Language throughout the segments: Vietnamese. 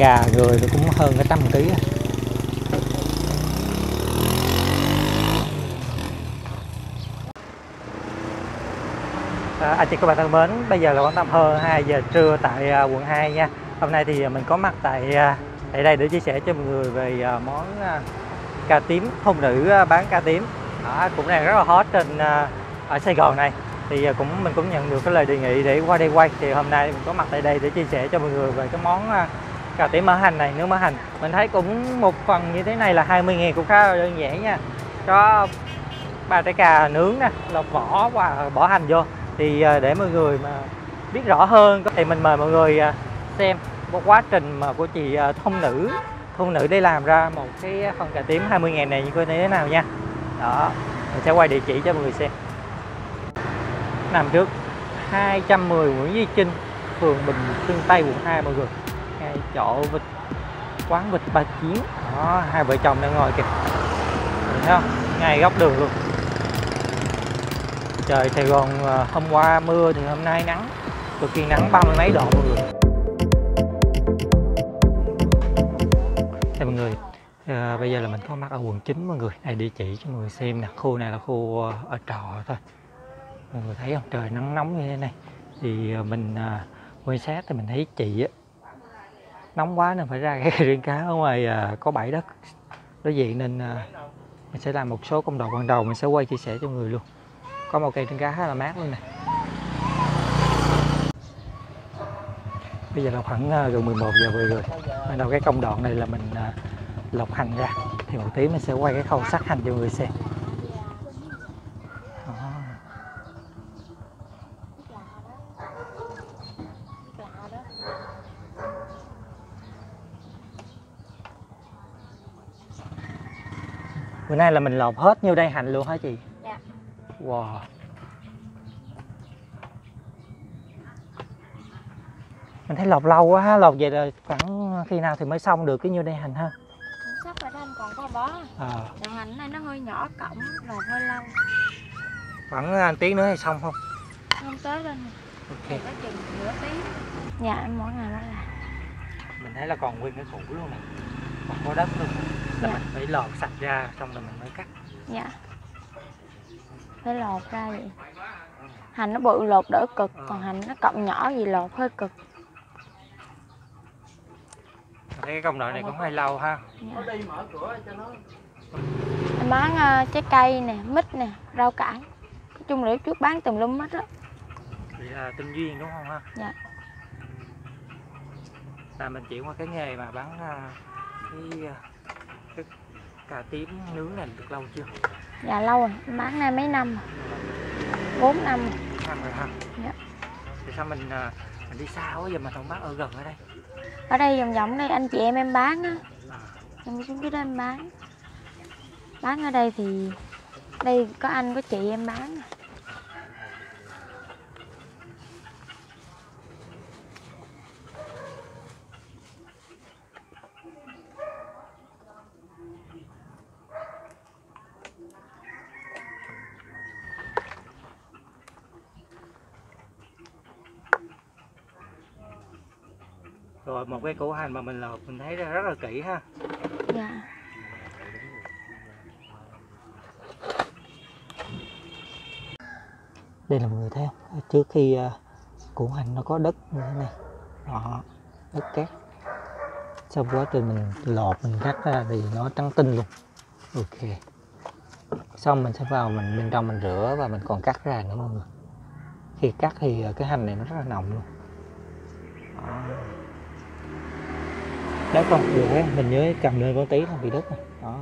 gà người thì cũng hơn cả trăm ký à. Anh chị các bạn thân mến, bây giờ là khoảng tầm hơn 2 giờ trưa tại à, quận 2 nha. Hôm nay thì mình có mặt tại à, tại đây để chia sẻ cho mọi người về à, món à, cà tím thôn nữ à, bán cà tím. Đó, cũng đang rất là hot trên à, ở Sài Gòn này. Thì à, cũng mình cũng nhận được cái lời đề nghị để qua đây quay. Thì hôm nay mình có mặt tại đây để chia sẻ cho mọi người về cái món à, cà tím mỡ hành này, nướng mỡ hành. Mình thấy cũng một phần như thế này là 20 000 cũng khá là đơn giản nha. Có ba trái cà nướng nè, lọc vỏ và bỏ hành vô thì à, để mọi người mà biết rõ hơn thì mình mời mọi người à, xem một quá trình mà của chị à, thông nữ thông nữ để làm ra một cái phần cà tím 20 ngàn này như thế thế nào nha đó mình sẽ quay địa chỉ cho mọi người xem nằm trước 210 Nguyễn Duy Trinh phường Bình Xuân Tây quận 2 mọi người chỗ vịt quán vịt ba chiến. Đó hai vợ chồng đang ngồi kìa. Thấy không? Ngay góc đường luôn. Trời Sài Gòn à, hôm qua mưa thì hôm nay nắng. Cực kỳ nắng ba mươi mấy độ mọi người. Đây mọi người à, bây giờ là mình có mặt ở quận 9 mọi người. Đây địa chỉ cho mọi người xem nè. Khu này là khu à, ở trọ thôi. Mọi người thấy không? Trời nắng nóng như thế này. Thì à, mình à, quan sát thì mình thấy chị á nóng quá nên phải ra cái riêng cá ở ngoài à, có bãi đất. Đối diện nên à, mình sẽ làm một số công đoạn ban đầu mình sẽ quay chia sẻ cho người luôn. Có một cây riêng cá khá là mát luôn nè. Bây giờ là khoảng à, gần 11 giờ vừa rồi. Ban đầu cái công đoạn này là mình à, lọc hành ra. Thì một tí mình sẽ quay cái khâu sắc hành cho người xem. Nay là mình lọc hết nhiêu đây hành luôn hả chị? Dạ. wow. Mình thấy lọc lâu quá ha lọc vậy là khoảng khi nào thì mới xong được cái nhiêu đây hành ha? Sắp ở đây còn có bó. À, đậu hành này nó hơi nhỏ cổng rồi hơi lâu. Khoảng à, tiếng nữa thì xong không? Không tới lên ok. Có chừng nửa tiếng. Dạ em mỗi ngày mới làm mình thấy là còn nguyên cái củ luôn nè. Còn có đất luôn là mình phải lột sạch ra xong rồi mình mới cắt. Dạ. Phải lột ra vậy. Hành nó bự lột đỡ cực Ờ. còn hành nó cọng nhỏ gì lột hơi cực. Cái công đoạn này cũng hơi lâu ha. Dạ. em bán ờ, trái cây nè mít nè rau cải. Nói chung là trước bán tùm lum hết á. Vậy là tinh duyên đúng không ha? Dạ. là mình chuyển qua cái nghề mà bán à, cái, cái cà tím nướng này được lâu chưa? Dạ lâu rồi. Bán nay mấy năm rồi? Bốn năm rồi. năm rồi ha Dạ. thì sao mình à, mình đi xa quá giờ mình không bán ở gần ở đây? Ở đây vòng vòng đây anh chị em em bán á. À, em xuống dưới đó em bán. Bán ở đây thì đây có anh có chị em bán một cái củ hành mà mình lột mình thấy rất là kỹ ha. Dạ. Đây là mọi người thấy không? Trước khi à, củ hành nó có đất như thế này đó đất cát. Sau quá trình mình lột mình cắt ra thì nó trắng tinh luôn. Ok. Xong mình sẽ vào mình bên trong mình rửa và mình còn cắt ra nữa mọi người. Khi cắt thì à, cái hành này nó rất là nồng luôn. Đó. Đất không được đấy mình nhớ cầm lên có tí là bị đất này đó.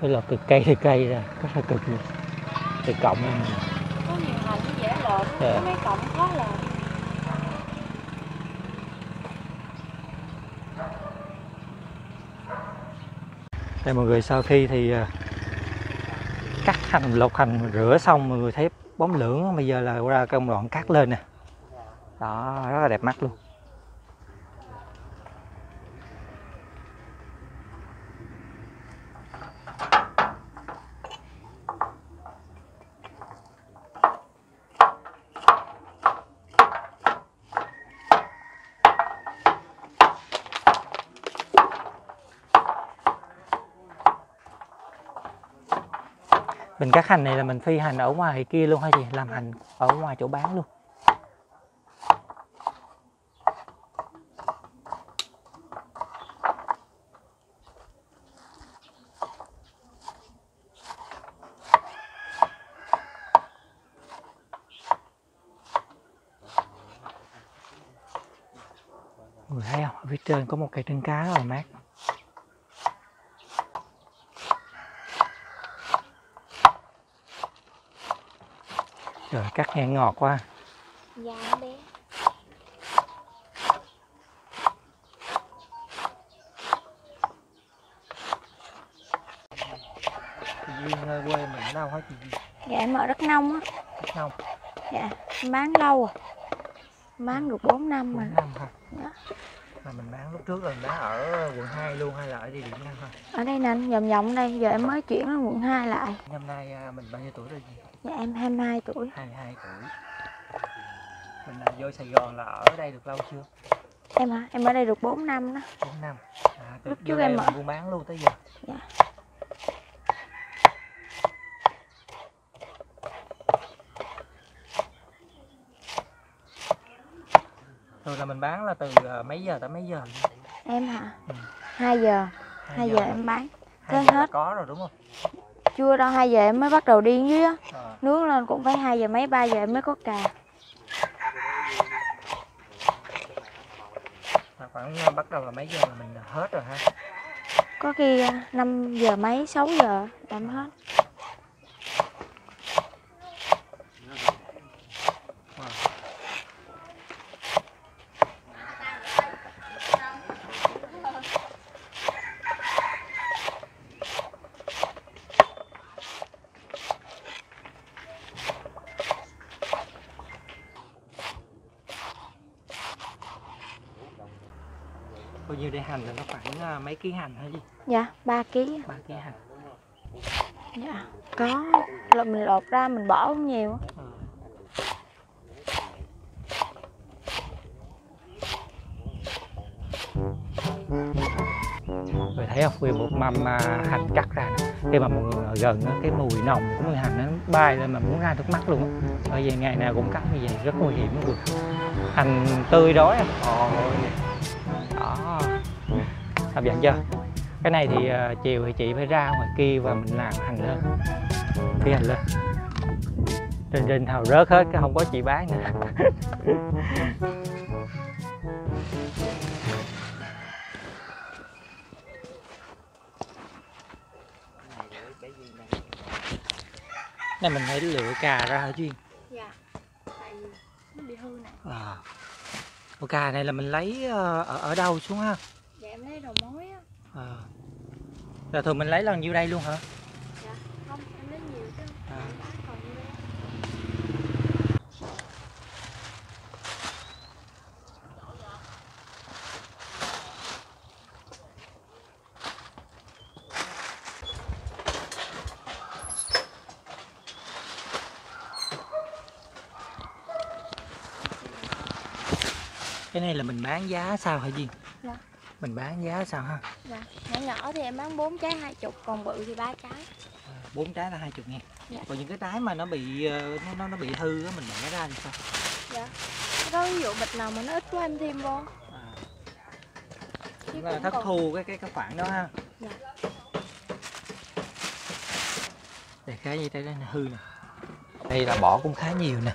Phải lột từ cây từ cây ra rất là cực luôn. Từ cọng này. có nhiều hành dễ lột. Dạ. mấy cọng khó lột đây mọi người sau khi thì ờ, cắt hành, lột hành, rửa xong mọi người thấy bóng lưỡng bây giờ là ra công đoạn cắt lên nè. Đó, rất là đẹp mắt luôn. Mình cắt hành này là mình phi hành ở ngoài kia luôn hay gì làm hành ở ngoài chỗ bán luôn Người thấy không? Ở phía trên có một cây trứng cá rất là mát. Trời cắt ngang ngọt quá. Dạ bé. Chị Duyên ơi, quê mình ở đâu hả chị? Dạ em ở Đắk Nông á. Không, Dạ. Em bán lâu rồi. Em bán được 4 năm rồi. 4 năm hả? Dạ. Mà mình bán lúc trước là mình bán ở quận 2 luôn hay là ở địa điểm nào thôi? Ở đây nè vòng vòng đây. Giờ em mới chuyển đến quận 2 lại. Năm nay à, mình bao nhiêu tuổi rồi chị? Dạ em 22 tuổi. 22 tuổi. Mình là vô Sài Gòn là ở đây được lâu chưa? Em hả? Em ở đây được 4 năm đó. 4 năm. À, Lúc trước em mình ở- buôn bán luôn tới giờ. Dạ. Thường là mình bán là từ à, mấy giờ tới mấy giờ? Em hả? Ừ. 2 giờ. 2 giờ là- em bán. tới giờ hết. có rồi đúng không? Chưa đâu 2 giờ em mới bắt đầu điên dưới á. À, Nướng lên cũng phải 2 giờ mấy 3 giờ mới có cà. khoảng à, bắt đầu là mấy giờ là mình hết rồi ha? Có khi 5 giờ mấy 6 giờ làm hết. Bao nhiêu đây hành là nó khoảng à, mấy ký hành hả gì? Dạ 3 kg. Ba ký hành. Dạ. Có là mình lột ra mình bỏ không nhiều. Ừ. Rồi thấy không? Nguyên một mâm à, hành cắt ra nè. Khi mà mọi người gần cái mùi nồng của mùi hành nó bay lên mà muốn ra nước mắt luôn á. Bởi vì ngày nào cũng cắt như vậy rất nguy hiểm luôn. Hành tươi đói à. Ôi. Đó. Hấp dẫn chưa? Cái này thì à, chiều thì chị phải ra ngoài kia và mình làm hành lên. Phi hành lên trên trên thầu rớt hết cái không có chị bán nữa này mình phải lựa cà ra hả duyên Dạ. Tại vì nó bị hư nè. à. Ủa, cà này là mình lấy ờ, ở, ở đâu xuống ha Dạ em lấy đầu mối á. à. là thường mình lấy lần nhiêu đây luôn hả Dạ. Không, em lấy nhiều chứ. À. cái này là mình bán giá sao hả duyên Dạ. mình bán giá sao ha Dạ. Nhỏ nhỏ thì em bán 4 trái 20, còn bự thì 3 trái. À, bốn trái là hai chục ngàn Dạ. còn những cái trái mà nó bị ờ, nó nó, nó bị hư á mình bỏ nó ra thì sao Dạ. Đó ví dụ bịch nào mà nó ít quá em thêm vô. à. Là thất còn- thu cái cái cái khoản đó ha Dạ. để cái gì đây đây nè hư nè đây là bỏ cũng khá nhiều nè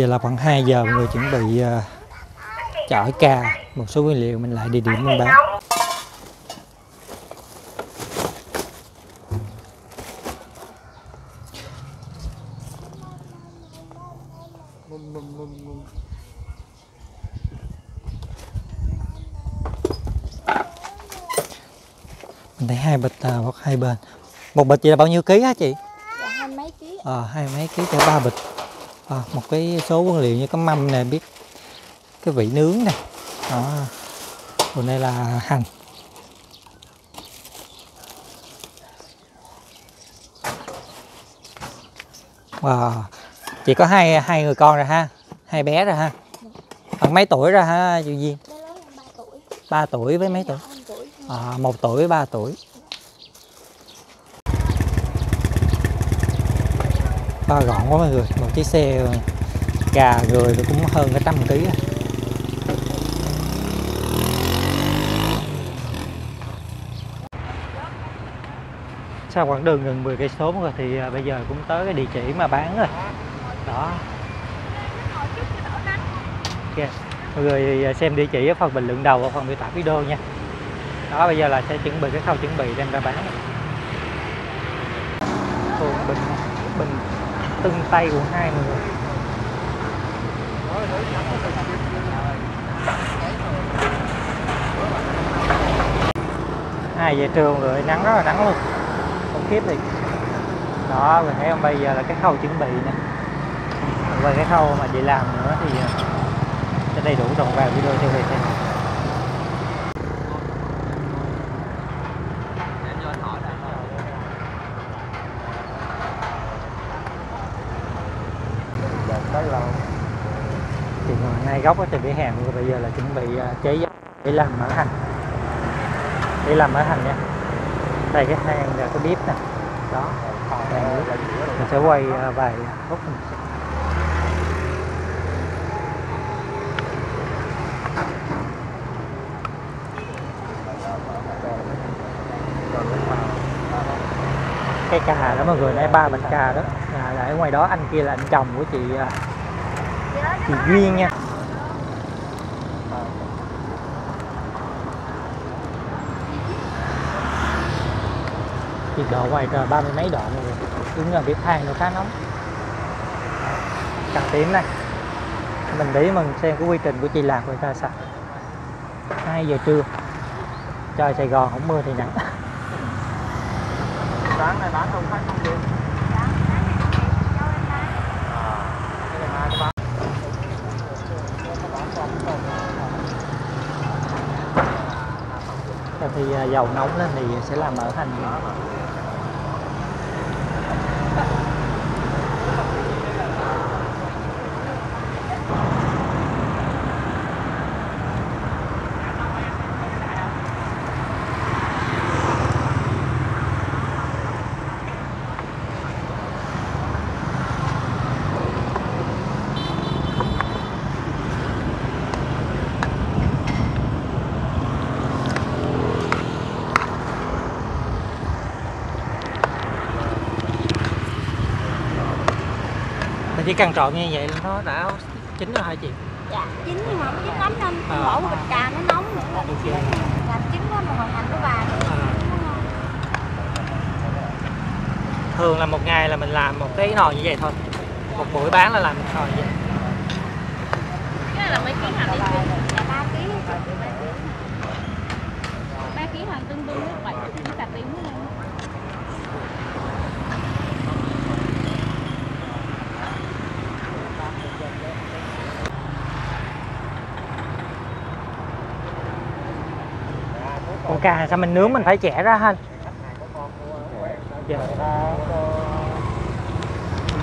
giờ là khoảng 2 giờ mọi người chuẩn bị uh, chở cà một số nguyên liệu mình lại địa điểm mình bán. Mình thấy hai bịch à, hoặc hai bên một bịch chị là bao nhiêu ký hả chị? Dạ hai mấy ký. ờ hai mấy ký cho ba bịch Ờ, một cái số nguyên liệu như cái mâm nè biết cái vị nướng nè. Đó. Còn đây là hành. Wow chỉ có hai hai người con rồi ha. Hai bé rồi ha. Khoảng mấy tuổi rồi ha chị Duyên? 3 tuổi. 3 tuổi với mấy tuổi? À, một tuổi với 3 tuổi to gọn quá mọi người. Một chiếc xe gà người cũng hơn cái trăm ký à. sau quãng đường gần 10 cây số rồi thì à, bây giờ cũng tới cái địa chỉ mà bán rồi. Đó. Ok. Mọi người à, xem địa chỉ ở phần bình luận đầu và phần miêu tả video nha. Đó, bây giờ là sẽ chuẩn bị cái khâu chuẩn bị đem ra bán phường bình bình từng tay của hai người. Hai về trường rồi nắng rất là nắng luôn. Không khiếp thì đó, mình thấy không bây giờ là cái khâu chuẩn bị nè. Và cái khâu mà chị làm nữa thì ờ, sẽ đầy đủ đồng vào video cho người xem hai góc từ vỉa hè rồi bây giờ là chuẩn bị à, chế để làm mỡ hành. Để làm mỡ hành nha. Đây cái hang là cái bếp nè. Đó. Mình sẽ quay à, vài phút mình sẽ- cái cà đó mọi người nãy ba bịch cà đó. Là, là ở ngoài đó anh kia là anh chồng của chị à, chị duyên nha. Nhiệt độ ngoài trời ba mươi mấy độ mọi người đứng gần bếp than nó khá nóng. Càng tím này. Mình để mình xem cái quy trình của chị làm người ta sao. 2 giờ trưa. Trời Sài Gòn không mưa thì nắng. Sáng này bán không khách không Sau khi à, dầu nóng lên thì sẽ làm mỡ hành chỉ cần trộn như vậy là nó đã chín rồi hả chị Dạ, chín nhưng mà không chín lắm nên À. bỏ bịch cà nó nóng nữa. Ok. Làm chín quá mà hoàn thành của bà. À. thường là một ngày là mình làm một cái nồi như vậy thôi một buổi bán là làm một nồi như vậy cái này là mấy ký hành đi Dạ, ba ký. ba ký hành tương đương với bảy chục ký cà tím luôn con cà sao? Mình nướng mình phải chẻ ra ha dạ.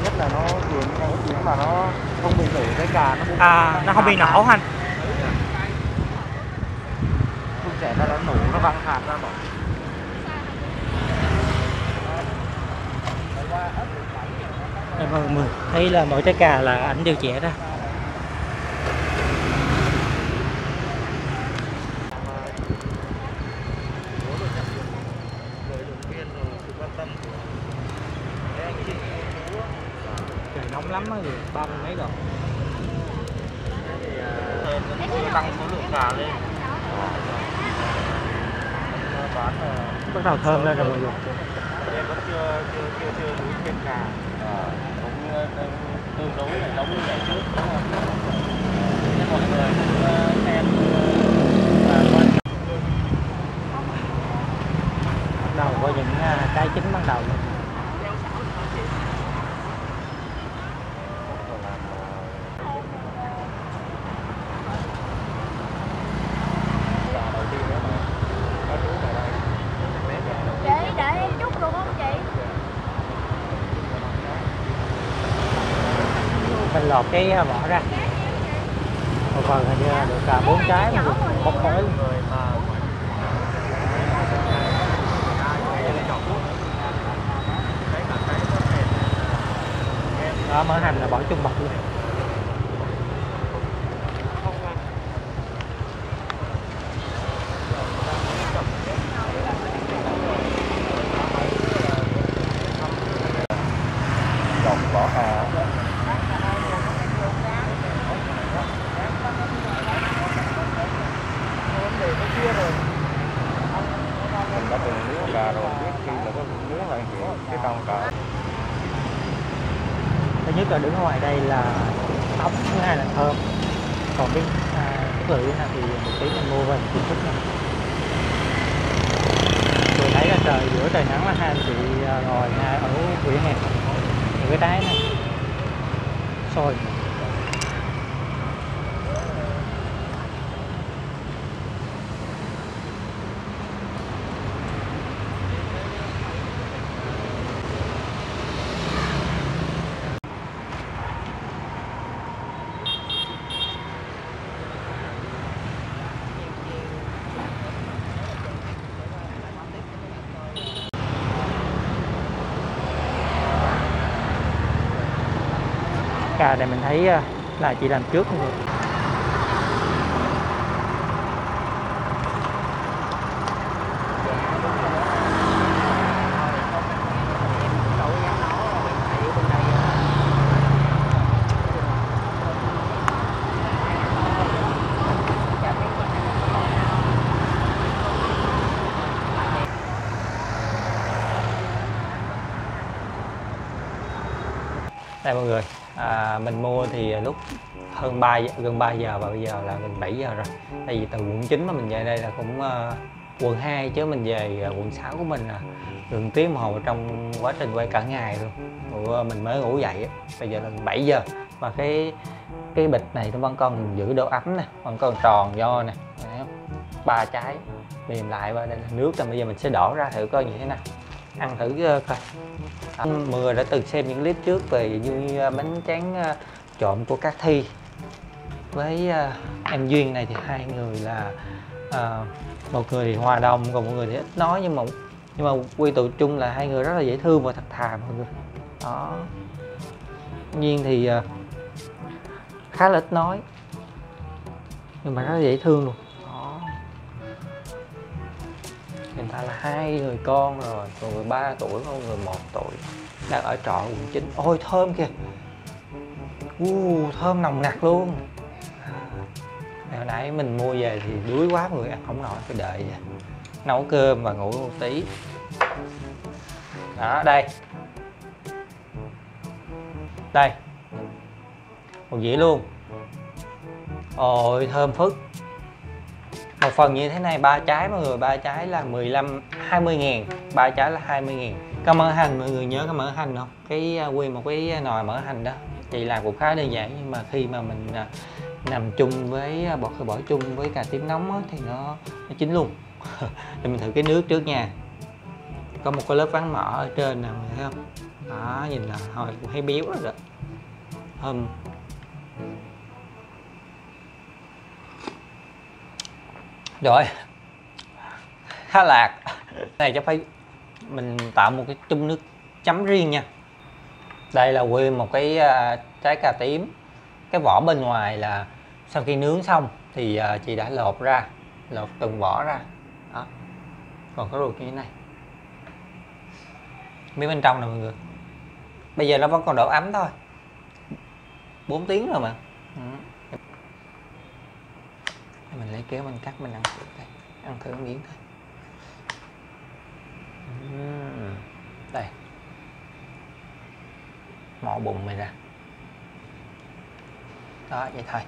nhất là nó vừa như nó chín mà nó không bị nổ cái cà nó cũng à nó không bị nổ hành không trẻ ra nó nổ nó văng hạt ra bỏ. Người thấy là mỗi trái cà là ảnh đều chẻ ra người động viên rồi sự quan tâm của các anh chị cô chú á. trời nóng lắm á ba mươi mấy độ thì à, nó tăng số lượng cà lên. Bán là bắt đầu thơm lên rồi mọi người. Em vẫn chưa chưa chưa chưa nướng thêm cà cũng ờ, tương đối là giống như ngày trước đúng không? Mọi người cũng ờ, xem ờ, bắt đầu có những à, cái chín ban đầu lột cái à, vỏ ra. Một phần hình như là được cả bốn trái mà được một khối người mà đó, mở hành là bỏ chung bọc luôn. Rồi biết khi là có nướng là chuyện cái con cà thứ nhất là đứng ngoài đây là ốc thứ hai là thơm. Còn cái à, cái lưỡi này thì một tí mình mua về mình thích này vừa thấy là trời giữa trời nắng là hai anh chị à, ngồi ở vỉa hè. Những cái trái này. Sôi cà này mình thấy à, là chị làm trước rồi đây mọi người à, mình mua thì lúc hơn 3 gần 3 giờ và bây giờ là gần 7 giờ rồi. Tại vì từ quận 9 mà mình về đây là cũng ờ, quận 2 chứ mình về ờ, quận 6 của mình là gần tiếng hồ trong quá trình quay cả ngày luôn. Ủa, ờ, mình mới ngủ dậy bây giờ là 7 giờ. Và cái cái bịch này nó vẫn còn giữ độ ấm nè vẫn còn tròn do nè. Ba trái mềm lại và đây là nước rồi. Bây giờ mình sẽ đổ ra thử coi như thế nào. Ăn thử ờ, coi. À, mọi người đã từng xem những clip trước về như ờ, bánh tráng ờ, trộn của các thi với uh, em duyên này thì hai người là uh, một người thì hòa đồng còn một người thì ít nói nhưng mà nhưng mà quy tụ chung là hai người rất là dễ thương và thật thà mọi người. Đó. Nhiên thì uh, khá là ít nói nhưng mà rất là dễ thương luôn. Đó. Hiện tại là hai người con rồi một người ba tuổi một người một tuổi đang ở trọ quận chín. Ôi thơm kìa. Uh, thơm nồng nặc luôn nãy mình mua về thì đuối quá mọi người ăn không nổi phải đợi vậy. nấu cơm và ngủ một tí. Đó đây. Đây. Một dĩa luôn. Ôi thơm phức. Một phần như thế này ba trái mọi người ba trái là 15 20 ngàn. Ba trái là 20 ngàn. Cái mỡ hành mọi người nhớ cái mỡ hành không? Cái à, quy một cái nồi mỡ hành đó. Chị làm cũng khá đơn giản nhưng mà khi mà mình à, nằm chung với à, hơi bỏ chung với cà tím nóng á, thì nó nó chín luôn. Để mình thử cái nước trước nha. Có một cái lớp ván mỡ ở trên nè thấy không? Đó nhìn là hồi cũng thấy béo rồi đó. Thơm rồi. Khá lạc. Này chắc phải mình tạo một cái chung nước chấm riêng nha. Đây là nguyên một cái à, trái cà tím. Cái vỏ bên ngoài là sau khi nướng xong thì uh, chị đã lột ra lột từng vỏ ra. Đó. Còn có ruột như thế này. Miếng bên trong nè mọi người. Bây giờ nó vẫn còn độ ấm thôi. 4 tiếng rồi mà. Ừ. Mình lấy kéo mình cắt mình ăn thử đây ăn thử miếng thôi Ừm, đây. Mỏ bụng mình ra đó vậy thôi.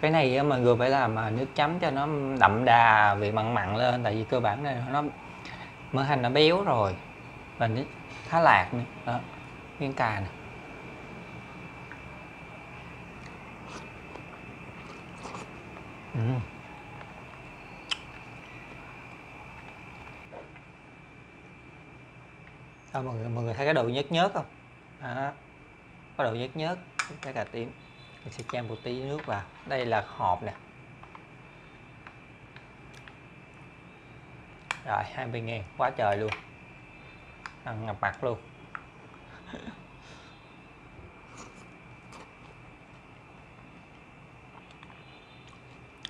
Cái này mọi người phải làm mà nước chấm cho nó đậm đà vị mặn mặn lên tại vì cơ bản này nó mỡ hành nó béo rồi và nó khá lạc nữa đó miếng cà này Ừ. Đó, mọi người mọi người thấy cái độ nhớt nhớt không đó. có độ nhớt nhớt cái cà tím mình sẽ chan một tí nước vào. Đây là hộp nè. Rồi 20 ngàn. Quá trời luôn. Ăn ngập mặt luôn.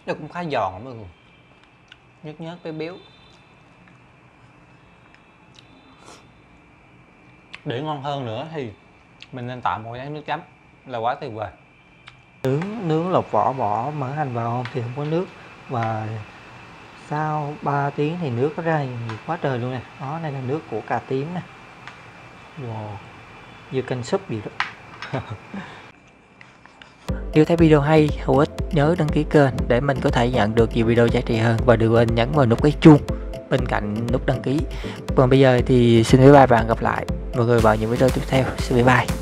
Nó cũng khá giòn mọi người. Nhớt nhớt béo béo để ngon hơn nữa thì mình nên tạo một cái nước chấm là quá tuyệt vời nướng lột vỏ bỏ mỡ hành vào không thì không có nước và sau 3 tiếng thì nước nó ra nhiều quá trời luôn nè đó đây là nước của cà tím nè wow như canh súp gì đó Nếu thấy video hay, hữu ích, nhớ đăng ký kênh để mình có thể nhận được nhiều video giá trị hơn và đừng quên nhấn vào nút cái chuông bên cạnh nút đăng ký. Còn bây giờ thì xin bye bye và hẹn gặp lại mọi người vào những video tiếp theo. Xin bye bye.